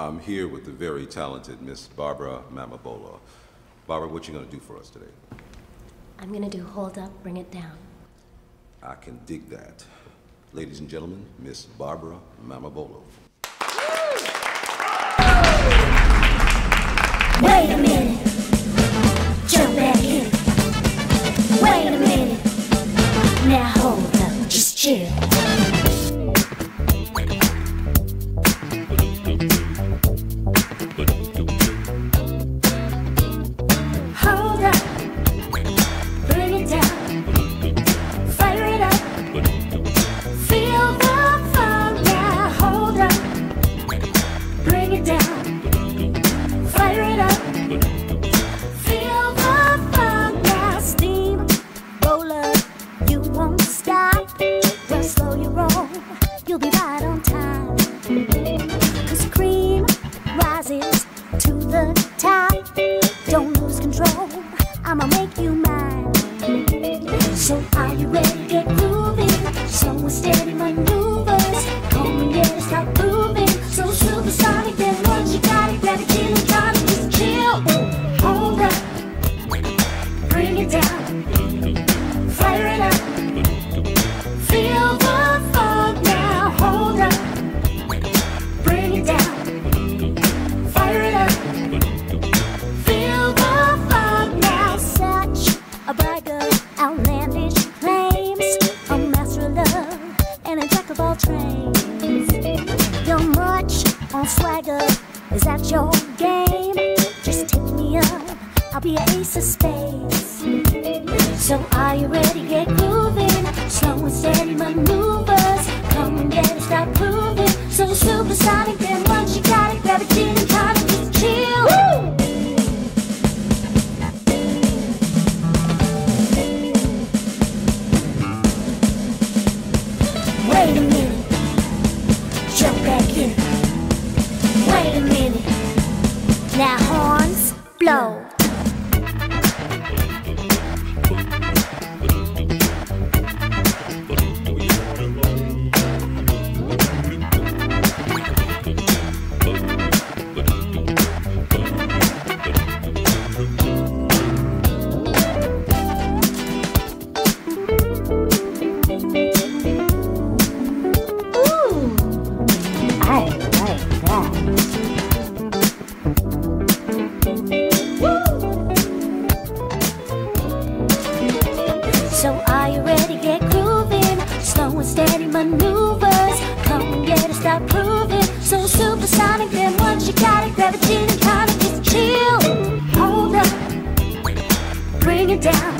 I'm here with the very talented Miss Barbara Mamabolo. Barbara, what you gonna do for us today? I'm gonna do Hold Up, Bring It Down. I can dig that. Ladies and gentlemen, Miss Barbara Mamabolo. Wait a minute. Jump back in. Wait a minute. Now hold up. Just chill. You'll be right on time. Cause cream rises to the top. Don't lose control. I'ma make you mine. So are you ready? to Get grooving. Slow and on swagger. Is that your game? Just take me up. I'll be ace of spades. So are you ready? Get grooving. Slow and steady maneuvers. Come and get it, start proving. So supersonic, then blow. So are you ready to get grooving? Slow and steady maneuvers. Come and get it, stop proving. So supersonic, then once you got it, grab a gin and kind of just chill. Hold up, bring it down.